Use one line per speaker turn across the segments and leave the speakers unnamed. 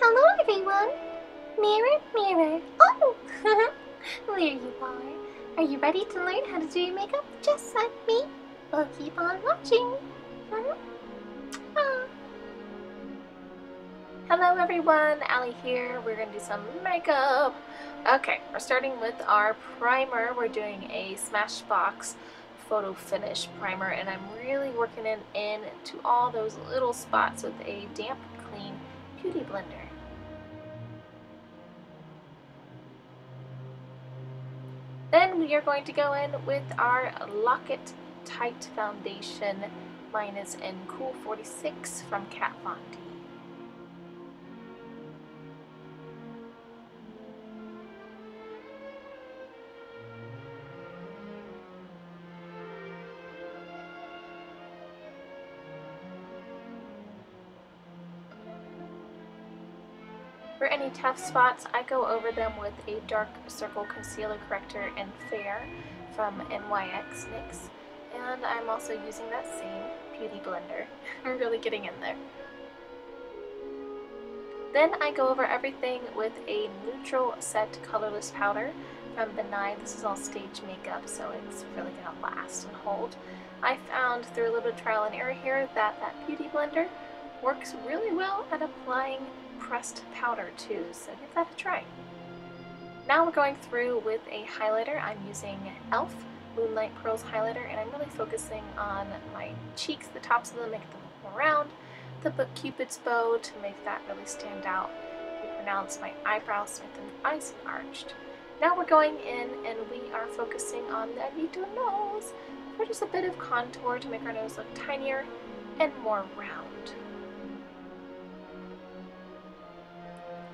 Hello, everyone. Mirror, mirror. Oh, there you are. Are you ready to learn how to do your makeup just like me? Well, keep on watching. Ah.
Hello everyone, Ali here. We're going to do some makeup. Okay, we're starting with our primer. We're doing a Smashbox Photo Finish primer and I'm really working it in to all those little spots with a damp, beauty blender. Then we are going to go in with our Lock It Tight Foundation. Mine is in Cool 46 from Kat Von D. For any tough spots, I go over them with a dark circle concealer corrector in Fair from NYX NYX. And I'm also using that same beauty blender. I'm really getting in there. Then I go over everything with a neutral set colorless powder from Ben Nye. This is all stage makeup, so it's really going to last and hold. I found through a little bit of trial and error here that that beauty blender works really well at applying pressed powder too, so give that a try. Now we're going through with a highlighter. I'm using e.l.f. Moonlight Pearls highlighter and I'm really focusing on my cheeks, the tops of them, make them more round, the Cupid's bow to make that really stand out. We pronounce my eyebrows with an eyes arched. Now we're going in and we are focusing on the Nito nose for just a bit of contour to make our nose look tinier and more round.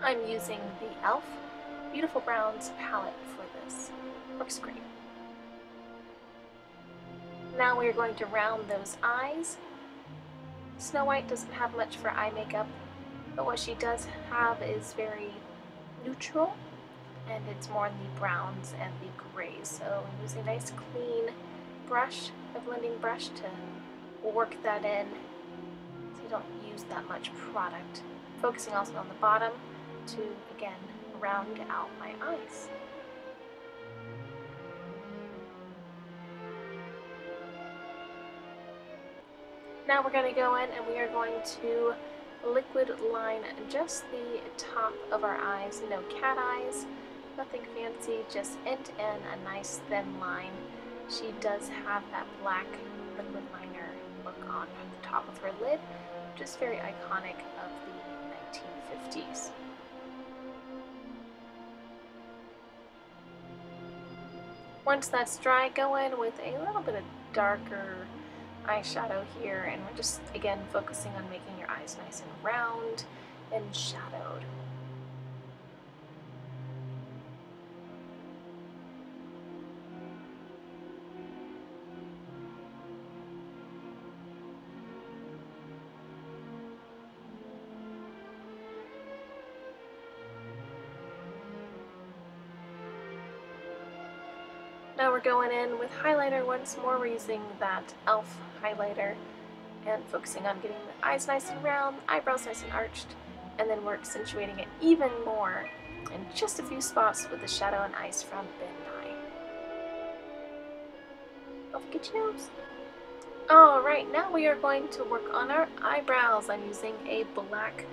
I'm using the e.l.f. Beautiful Browns palette for this. Works great. Now we're going to round those eyes. Snow White doesn't have much for eye makeup, but what she does have is very neutral, and it's more in the browns and the grays. So use a nice clean brush, a blending brush to work that in so you don't use that much product. Focusing also on the bottom to, again, round out my eyes. Now we're going to go in and we are going to liquid line just the top of our eyes, no cat eyes, nothing fancy, just end in a nice thin line. She does have that black liquid liner look on the top of her lid, is very iconic of the 1950s. Once that's dry, go in with a little bit of darker eyeshadow here and we're just again focusing on making your eyes nice and round and shadowed. Now we're going in with highlighter once more. We're using that e.l.f. highlighter and focusing on getting the eyes nice and round, eyebrows nice and arched, and then we're accentuating it even more in just a few spots with the shadow and ice from Ben Nye. Don't forget your nose. Alright, now we are going to work on our eyebrows. I'm using a black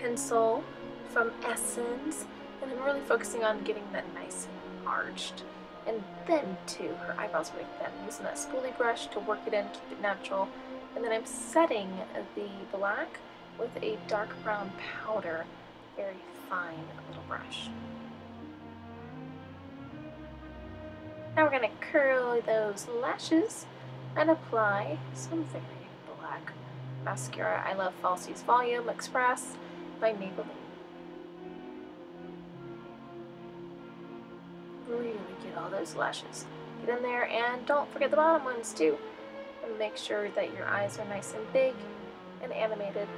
pencil from Essence, and I'm really focusing on getting that nice and arched and then too, her eyebrows really thin. I'm using that spoolie brush to work it in, keep it natural. And then I'm setting the black with a dark brown powder, very fine little brush. Now we're going to curl those lashes and apply some very black mascara. I love Falsies Volume Express by Maybelline. Really get all those lashes. Get in there and don't forget the bottom ones too. And make sure that your eyes are nice and big and animated.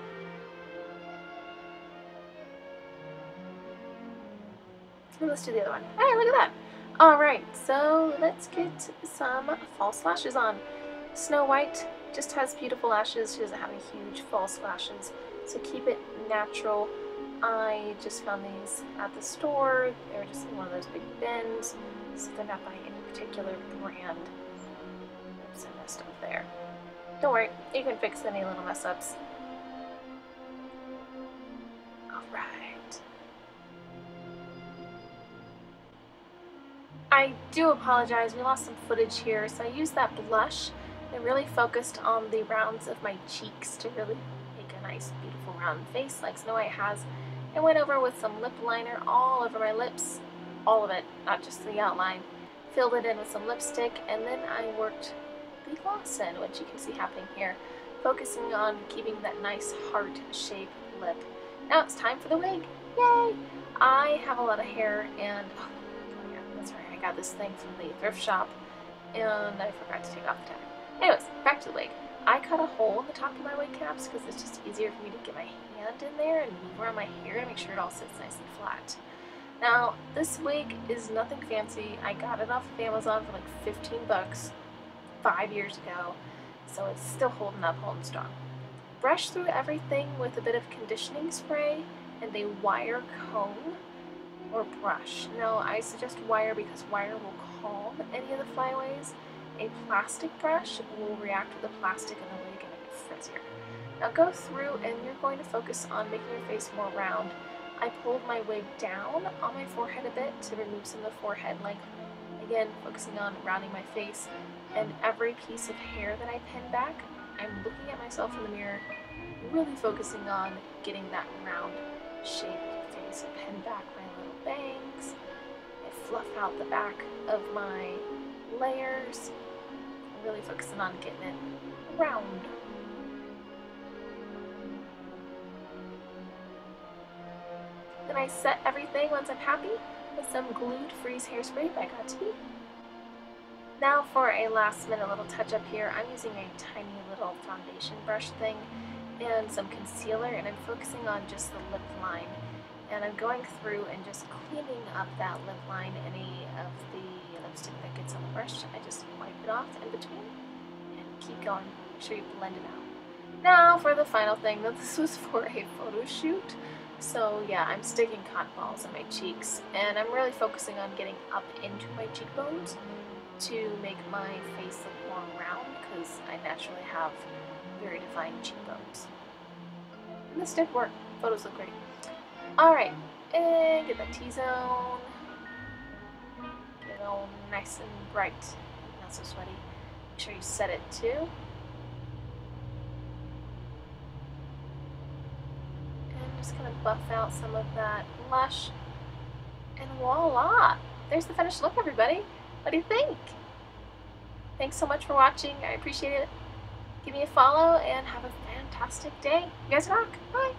And let's do the other one. Hey, look at that! Alright, so let's get some false lashes on. Snow White just has beautiful lashes. She doesn't have any huge false lashes. So keep it natural I just found these at the store. They were just in one of those big bins, so they're not by any particular brand. Oops, I messed up there. Don't worry, you can fix any little mess ups. Alright. I do apologize, we lost some footage here, so I used that blush and really focused on the rounds of my cheeks to really make a nice, beautiful round face like Snow White has. I went over with some lip liner all over my lips, all of it, not just the outline. Filled it in with some lipstick, and then I worked the gloss in, which you can see happening here, focusing on keeping that nice heart-shaped lip. Now it's time for the wig. Yay! I have a lot of hair, and oh, yeah, that's right, I got this thing from the thrift shop, and I forgot to take off the tag. Anyways, back to the wig. I cut a hole in the top of my wig caps because it's just easier for me to get my hand in there and move around my hair to make sure it all sits nice and flat. Now, this wig is nothing fancy. I got it off of Amazon for like 15 bucks five years ago, so it's still holding up, holding strong. Brush through everything with a bit of conditioning spray and a wire comb or brush. Now, I suggest wire because wire will calm any of the flyaways a plastic brush will react with the plastic in the wig and make it frizzier. Now go through and you're going to focus on making your face more round. I pulled my wig down on my forehead a bit to remove some of the forehead length. Again, focusing on rounding my face and every piece of hair that I pin back, I'm looking at myself in the mirror, really focusing on getting that round shaped face. I pin back my little bangs, I fluff out the back of my layers, really focusing on getting it round. Then I set everything once I'm happy with some glued freeze hairspray by Got2b. Now for a last minute little touch up here, I'm using a tiny little foundation brush thing and some concealer and I'm focusing on just the lip line and I'm going through and just cleaning up that lip line, any of the lipstick that gets on the brush, I just wipe it off in between and keep going. Make sure you blend it out. Now for the final thing, though this was for a photo shoot. So yeah, I'm sticking cotton balls in my cheeks and I'm really focusing on getting up into my cheekbones to make my face look more round because I naturally have very defined cheekbones. And this did work. Photos look great. Alright, and get that T-zone. All nice and bright, not so sweaty. Make sure you set it too. And just kind of buff out some of that blush. And voila! There's the finished look, everybody. What do you think? Thanks so much for watching. I appreciate it. Give me a follow and have a fantastic day. You guys rock. Bye.